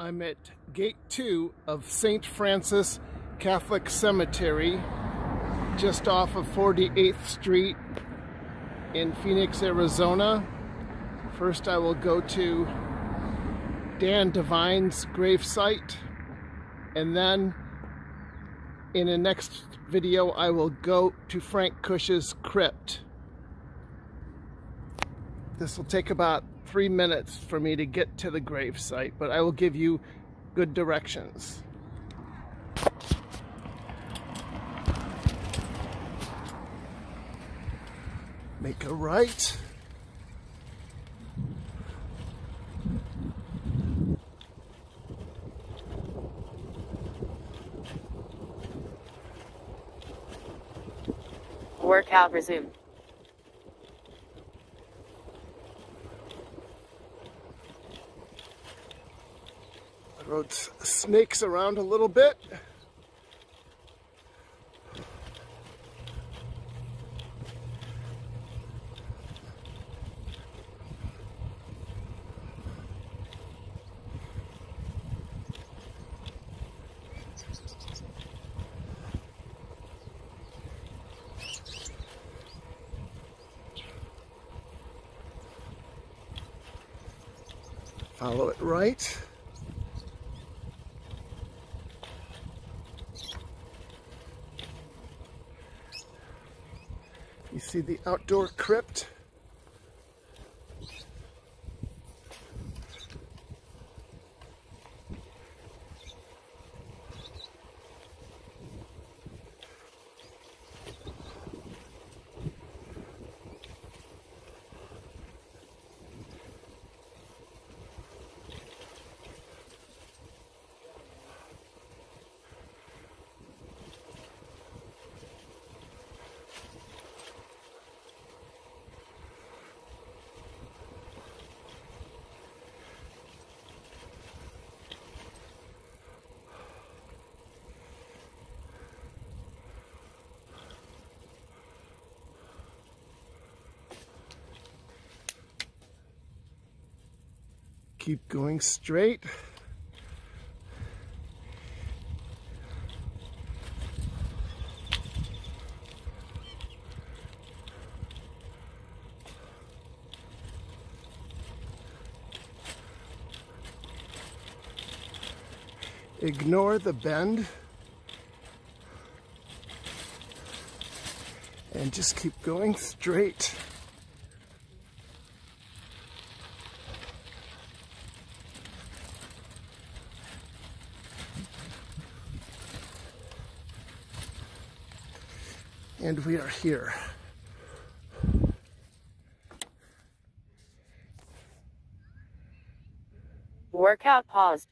I'm at gate two of St. Francis Catholic Cemetery, just off of 48th Street in Phoenix, Arizona. First I will go to Dan Devine's gravesite, and then in the next video I will go to Frank Kush's crypt. This will take about three minutes for me to get to the grave site, but I will give you good directions. Make a right. Workout resumed. Road snakes around a little bit. Follow it right. You see the outdoor crypt. Keep going straight. Ignore the bend and just keep going straight. And we are here. Workout paused.